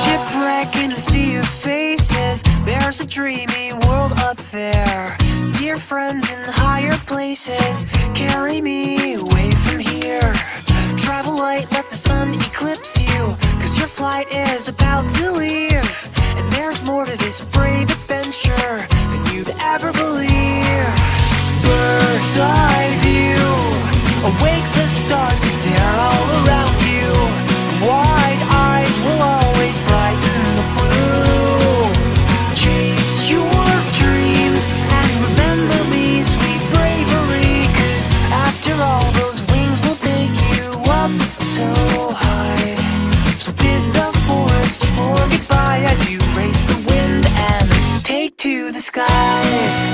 Shipwreck in a sea of faces. There's a dreamy world up there. Dear friends in higher places Carry me away from here. Travel light, let the sun eclipse you Cause your flight is about to leave. And there's more to this brave So the forest form you as you race the wind and take to the sky?